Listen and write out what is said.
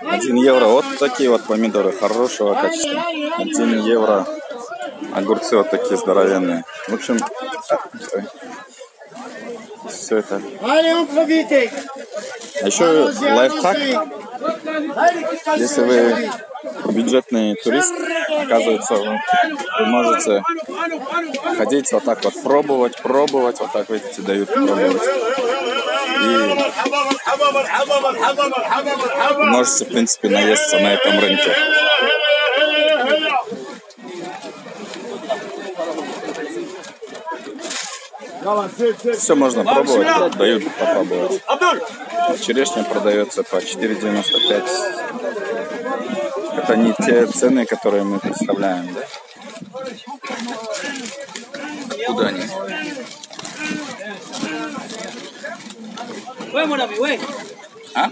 Один евро. Вот такие вот помидоры хорошего качества. Один евро. Огурцы вот такие здоровенные. В общем, все это. А еще лайфхак. Если вы бюджетный турист, оказывается, вы можете ходить вот так вот, пробовать, пробовать, вот так, видите, дают пробовать. И можете, в принципе, наесться на этом рынке. Все можно пробовать, дают попробовать. Черешня продается по 4,95. Это не те цены, которые мы представляем, да? Куда они? Ouais, mon ami, ouais. Hein?